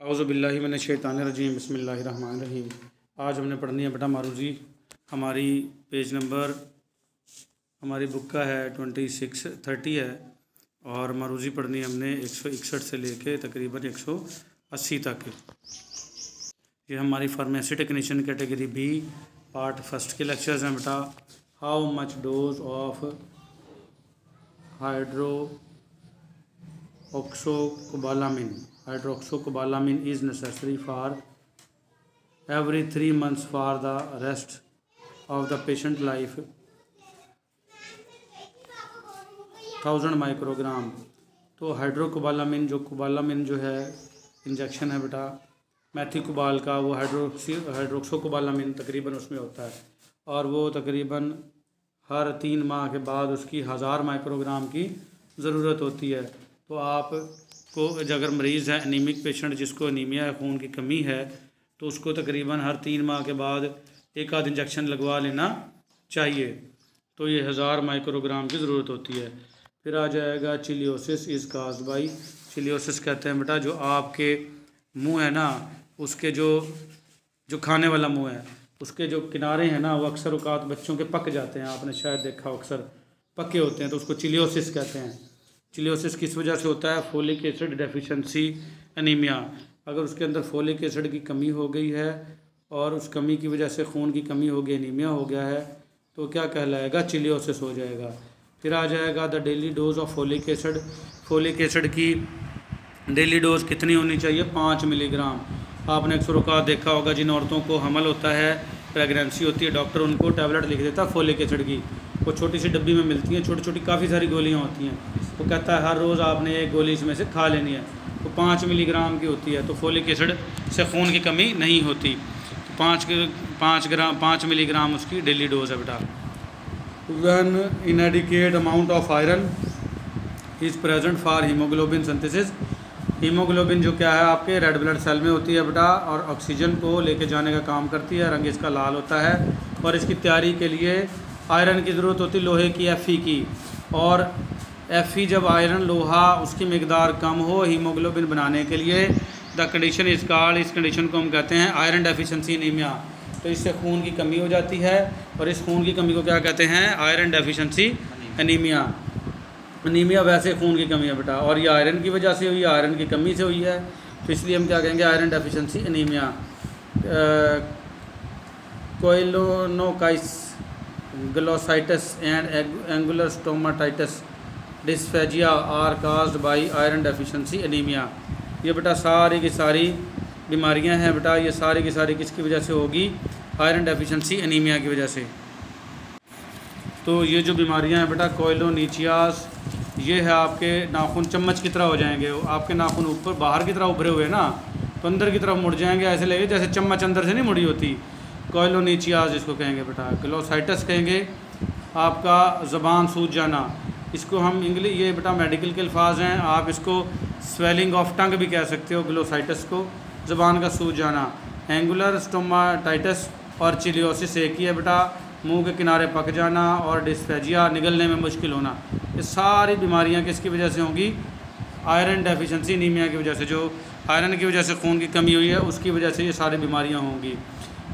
अवज़बिल्लिमिनशैतानरजीम बसमीम आज हमने पढ़नी है बेटा मारूजी। हमारी पेज नंबर, हमारी बुक का है ट्वेंटी सिक्स थर्टी है। और मारूजी पढ़नी हमने एक सौ इकसठ से लेके तकरीबन एक सौ अस्सी तक। ये हमारी pharmacy technician category B, part first के लेक्चर्स हैं बेटा। How much dose of hydroxocobalamin hydroxycobalamin is necessary for every three months for the rest of the patient life. Thousand microgram तो हाइड्रोकोबालामिन जो कोबालामिन जो है इंजेक्शन है बेटा मैथिकोबाल का, वो हाइड्रोक्सी हाइड्रोक्सोकोबालामिन तकरीबन उसमें होता है। और वो तकरीबन हर तीन माह के बाद उसकी हज़ार माइक्रोग्राम की ज़रूरत होती है। तो आप को अगर मरीज़ है अनीमिक पेशेंट जिसको अनीमिया खून की कमी है तो उसको तकरीबन हर तीन माह के बाद एक आध इंजेक्शन लगवा लेना चाहिए। तो ये हज़ार माइक्रोग्राम की ज़रूरत होती है। फिर आ जाएगा cheilosis is cause by cheilosis कहते हैं बेटा, जो आपके मुँह है ना, उसके जो जो खाने वाला मुँह है, उसके जो किनारे हैं ना, वो अक्सर अवकात बच्चों के पक जाते हैं। आपने शायद देखा अक्सर पके होते हैं तो उसको चिलियोसिस कहते हैं। चिलियोसिस किस वजह से होता है? फोलिक एसिड डेफिशिएंसी अनीमिया अगर उसके अंदर फोलिक एसिड की कमी हो गई है और उस कमी की वजह से खून की कमी हो गई अनीमिया हो गया है तो क्या कहलाएगा? चिलियोसिस हो जाएगा। फिर आ जाएगा the daily dose of folic acid folic acid की डेली डोज कितनी होनी चाहिए? पाँच मिलीग्राम आपने अक्सर का देखा होगा, जिन औरतों को हमल होता है प्रेगनेंसी होती है डॉक्टर उनको टैबलेट लिख देता है फोलिक एसिड की। वो छोटी सी डब्बी में मिलती हैं छोटी छोटी काफ़ी सारी गोलियाँ होती हैं। वो कहता है, हर रोज़ आपने एक गोली इसमें से खा लेनी है। तो पाँच मिलीग्राम की होती है तो फोलिक एसिड से खून की कमी नहीं होती। तो पाँच पाँच ग्राम, पाँच मिलीग्राम उसकी डेली डोज है बेटा। One inadequate amount of iron is present for haemoglobin synthesis haemoglobin जो क्या है, आपके रेड ब्लड सेल में होती है बेटा, और ऑक्सीजन को लेके जाने का काम करती है, रंग इसका लाल होता है, और इसकी तैयारी के लिए आयरन की ज़रूरत होती है लोहे की या फ़ी की, और एफ़ ई जब आयरन लोहा उसकी मकदार कम हो हीमोग्लोबिन बनाने के लिए द कंडीशन इस कार्ड इस कंडीशन को हम कहते हैं आयरन डेफिशिएंसी एनीमिया तो इससे खून की कमी हो जाती है और इस खून की कमी को क्या कहते हैं? आयरन डेफिशिएंसी एनीमिया अनीमिया वैसे खून की कमी है बेटा, और ये आयरन की वजह से हुई है आयरन की कमी से हुई है। तो इसलिए हम क्या कहेंगे? Iron deficiency anaemia koilonychia glossitis and angular stomatitis dysphagia are caused by iron deficiency anaemia ये बेटा सारी की सारी बीमारियाँ हैं बेटा, ये सारी की सारी किसकी वजह से होगी? आयरन डेफिशिएंसी एनीमिया की वजह से। तो ये जो बीमारियाँ हैं बेटा कोयलोनीचियास ये है आपके नाखून चम्मच की तरह हो जाएँगे। आपके नाखून ऊपर, बाहर की तरह उभरे हुए ना तो अंदर की तरफ़ मुड़ जाएँगे ऐसे लगे जैसे चम्मच अंदर से नहीं मुड़ी होती। कोयलोनीचियास जिसको कहेंगे बेटा ग्लोसाइटस कहेंगे। आपका ज़बान सूझ जाना इसको हम इंग्लिश ये बेटा मेडिकल के अल्फाज हैं। आप इसको स्वेलिंग ऑफ़ टंग भी कह सकते हो ग्लोसाइटस को। ज़बान का सूज जाना। एंगुलर स्टोमाटाइटस और चिलियोसिस एक ही है बेटा। मुँह के किनारे पक जाना और डिस्फेजिया निगलने में मुश्किल होना। ये सारी बीमारियाँ किसकी वजह से होंगी? आयरन डेफिशिएंसी नीमिया की वजह से। जो आयरन की वजह से खून की कमी हुई है, उसकी वजह से ये सारी बीमारियाँ होंगी।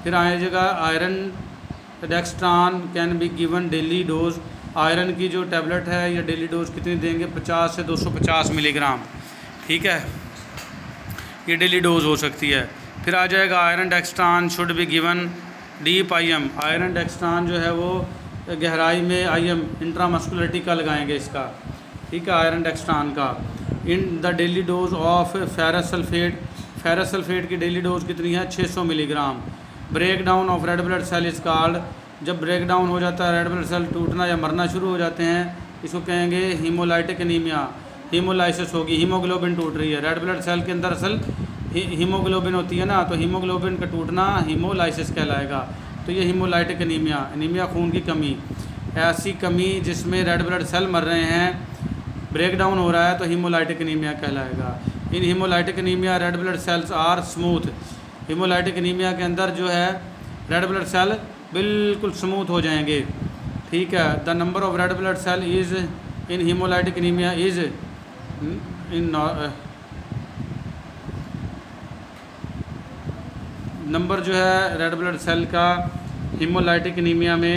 फिर आएगा iron dextran can be given daily dose iron की जो टैबलेट है, ये डेली डोज कितनी देंगे? 50 से 250 मिलीग्राम। ठीक है? ये डेली डोज हो सकती है। फिर आ जाएगा iron dextran, should be given deep I M iron dextran जो है वो गहराई में आई एम इंट्रामस्कुलरिटी का लगाएँगे इसका। ठीक है? आयरन डेक्सट्रान का। In the daily dose of ferrous sulphate ferrous sulphate की डेली डोज कितनी है? 600 milligram. Break down of red blood cell is called जब ब्रेक डाउन हो जाता है रेड ब्लड सेल टूटना या मरना शुरू हो जाते हैं, इसको कहेंगे हीमोलाइटिक एनीमिया हीमोलाइसिस होगी हीमोग्लोबिन टूट रही है. रेड ब्लड सेल के अंदर असल हीमोग्लोबिन होती है ना तो हीमोग्लोबिन का टूटना हीमोलाइसिस कहलाएगा. तो ये हीमोलाइटिक एनीमिया एनीमिया खून की कमी. ऐसी कमी जिसमें रेड ब्लड सेल मर रहे हैं ब्रेक डाउन हो रहा है तो हीमोलाइटिक एनीमिया कहलाएगा. In haemolytic anaemia red blood cells are smooth haemolytic anaemia के अंदर जो है रेड ब्लड सेल बिल्कुल स्मूथ हो जाएँगे। ठीक है the number of red blood cell is in haemolytic anaemia is in number जो है रेड ब्लड सेल का हीमोलाइटिक एनीमिया में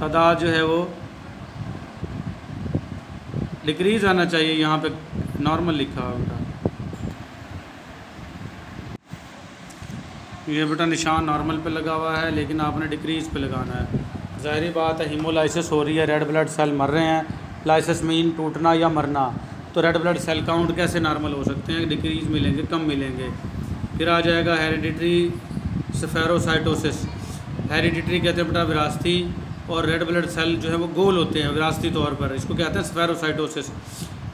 तादाद जो है वो डिक्रीज़ आना चाहिए, यहाँ पे नॉर्मल लिखा हुआ बेटा ये बेटा निशान नॉर्मल पे लगा हुआ है, लेकिन आपने डिक्रीज़ पे लगाना है। ज़ाहरी बात है हीमोलाइसिस हो रही है रेड ब्लड सेल मर रहे हैं। लाइसिस मीन टूटना या मरना। तो रेड ब्लड सेल काउंट कैसे नॉर्मल हो सकते हैं? डिक्रीज़ मिलेंगे, कम मिलेंगे। फिर आ जाएगा हेरिडिटरी सफेरोसाइटोसिस हेरिडिटरी कहते हैं बेटा विरासती, और रेड ब्लड सेल जो है वो गोल होते हैं, विरासती तौर पर। इसको कहते हैं सफेरोसाइटोसिस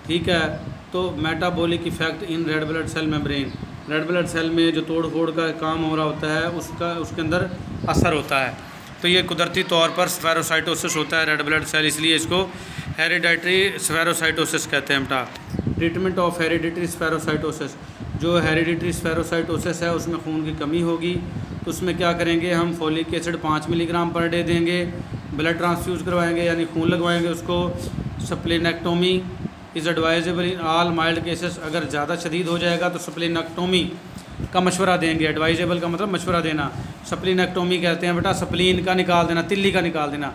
ठीक है? तो metabolic effect in red blood cell membrane red blood cell में जो तोड़ फोड़ का काम हो रहा होता है, उसका, उसके अंदर असर होता है। तो ये कुदरती तौर पर स्फेरोसाइटोसिस होता है रेड ब्लड सेल इसलिए इसको हेरिडाइटरी स्फेरोसाइटोसिस कहते हैं बेटा। ट्रीटमेंट ऑफ़ हेरिडिटरी स्फेरोसाइटोसिस जो हेरिडिटरी स्फेरोसाइटोसिस है, उसमें खून की कमी होगी। तो उसमें क्या करेंगे, हम फोलिक एसिड पाँच मिलीग्राम पर डे देंगे। ब्लड ट्रांसफ्यूज करवाएँगे, यानी खून लगवाएँगे उसको। Splenectomy is advisable in all mild cases. अगर ज़्यादा शदीद हो जाएगा तो सप्लिनक्टोमी का मशवरा देंगे। एडवाइजेबल का मतलब मशवरा देना। सप्लिनक्टोमी कहते हैं बेटा सप्लिन का निकाल देना तिल्ली का निकाल देना।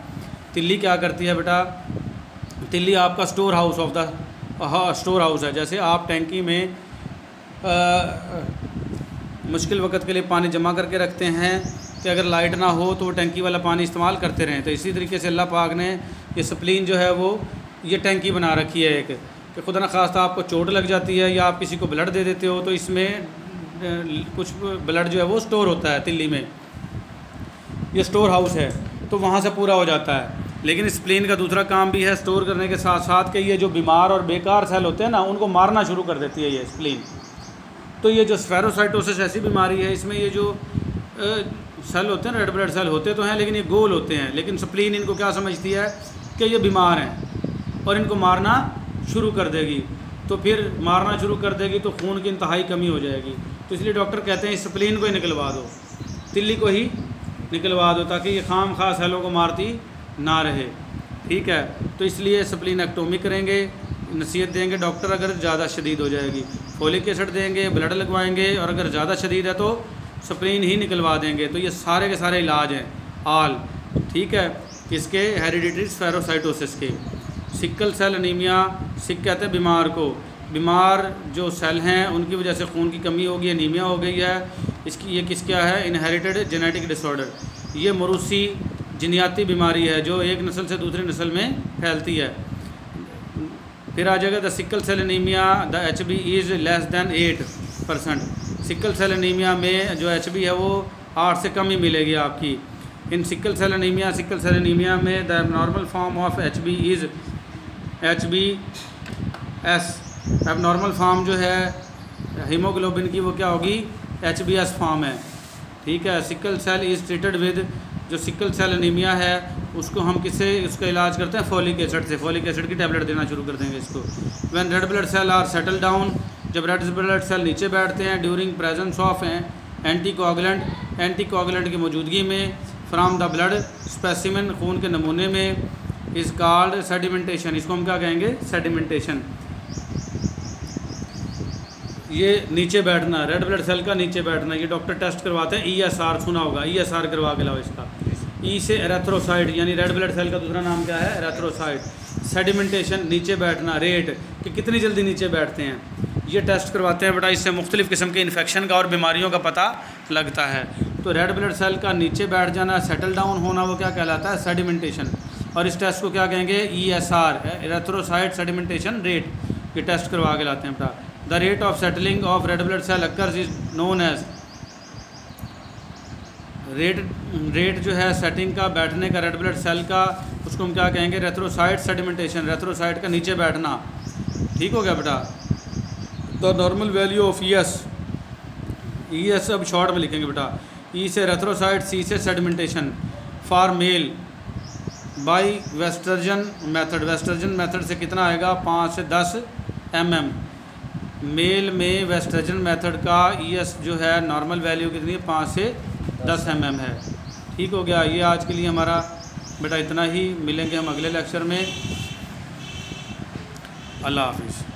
तिल्ली क्या करती है बेटा? तिल्ली आपका store house of the store house है। जैसे आप टैंकी में आ, मुश्किल वक्त के लिए पानी जमा करके रखते हैं कि अगर लाइट ना हो तो वो टैंकी वाला पानी इस्तेमाल करते रहें। तो इसी तरीके से अल्लाह पाक ने ये सप्लिन जो है वो ये टैंकी बना रखी है एक, कि खुदा न खास्ता आपको चोट लग जाती है या आप किसी को ब्लड दे देते हो तो इसमें कुछ ब्लड जो है वो स्टोर होता है तिल्ली में। ये स्टोर हाउस है तो वहाँ से पूरा हो जाता है। लेकिन स्प्लेन का दूसरा काम भी है स्टोर करने के साथ साथ कि ये जो बीमार और बेकार सेल होते हैं ना, उनको मारना शुरू कर देती है ये स्प्लेन तो ये जो स्फेरोसाइटोसिस ऐसी बीमारी है, इसमें ये जो सेल होते हैं रेड ब्लड सेल होते तो हैं, लेकिन ये गोल होते हैं। लेकिन स्प्लीन इनको क्या समझती है कि ये बीमार हैं। और इनको मारना शुरू कर देगी। तो फिर मारना शुरू कर देगी तो खून की इंतहाई कमी हो जाएगी। तो इसलिए डॉक्टर कहते हैं, स्प्लिन को ही निकलवा दो, तिल्ली को ही निकलवा दो, ताकि ये खाम खास सेलों को मारती ना रहे। ठीक है तो इसलिए स्प्लिन एक्टोमी करेंगे, नसीहत देंगे। डॉक्टर अगर ज़्यादा शदीद हो जाएगी, फोलिक एसिड देंगे, ब्लड लगवाएँगे, और अगर ज़्यादा शदीद है तो स्प्लिन ही निकलवा देंगे। तो ये सारे के सारे इलाज हैं, आल। ठीक है, इसके हेरिडिटरी स्फेरोसाइटोसिस के। सिक्कल सेल अनीमिया सिक कहते हैं बीमार को। बीमार जो सेल हैं, उनकी वजह से खून की कमी होगी अनीमिया हो गई है। इसकी, ये किस क्या है? इनहेरिटेड जेनेटिक डिसऑर्डर ये मरूसी जिनियाती बीमारी है, जो एक नस्ल से दूसरी नस्ल में फैलती है। फिर आ जाएगा the sickle cell anaemia the H B is less than eight percent sickle cell anaemia में जो एच बी है, वो आठ से कम ही मिलेगी आपकी। In sickle cell anaemia sickle cell anaemia में the normal form of H B is H B S अब नॉर्मल फार्म जो है हीमोग्लोबिन की वो क्या होगी? एच बी एस फार्म है। ठीक है sickle cell is treated with जो सिकल सेल अनीमिया है, उसको हम किससे उसका इलाज करते हैं? फॉलिक एसिड से। फॉलिक एसिड की टैबलेट देना शुरू कर देंगे इसको। When red blood cell are settle down जब रेड ब्लड सेल नीचे बैठते हैं during presence of anticoagulant anticoagulant की मौजूदगी में फ्राम द ब्लड स्पेसिमिन खून के नमूने में इज़ कॉल्ड सेडिमेंटेशन इसको हम क्या कहेंगे? सेडिमेंटेशन ये नीचे बैठना रेड ब्लड सेल का नीचे बैठना, ये डॉक्टर टेस्ट करवाते हैं ई एस आर सुना होगा ई एस आर करवा के लाओ इसका। ई e से एरेथ्रोसाइड यानी रेड ब्लड सेल का दूसरा नाम क्या है? एरेथ्रोसाइड सेडिमेंटेशन नीचे बैठना रेट कि कितनी जल्दी नीचे बैठते हैं। ये टेस्ट करवाते हैं बेटा, इससे मुख्तलिफ़ किस्म के इन्फेक्शन का और बीमारियों का पता लगता है। तो रेड ब्लड सेल का नीचे बैठ जाना सेटल डाउन होना, वो क्या कहलाता है? सेडिमेंटेशन और इस टेस्ट को क्या कहेंगे? E S R erythrocyte sedimentation rate ये टेस्ट करवा के लाते हैं बेटा the rate of settling of red blood cell occurs is known as rate rate जो है सेटिंग का, बैठने का रेड ब्लड सेल का, उसको हम क्या कहेंगे? रेथ्रोसाइड सेडिमेंटेशन रेथ्रोसाइड का नीचे बैठना। ठीक हो गया बेटा? The normal value of E S E S अब शॉर्ट में लिखेंगे बेटा। ई e से रेथ्रोसाइड सी से sedimentation for male by Westergren method. Westergren method से कितना आएगा? पाँच से दस एम एम। मेल में वेस्टर्जन मेथड का ई एस जो है नॉर्मल वैल्यू कितनी है? पाँच से दस एम एम है। ठीक हो गया। ये आज के लिए हमारा बेटा इतना ही। मिलेंगे हम अगले लेक्चर में। अल्लाह हाफिज़।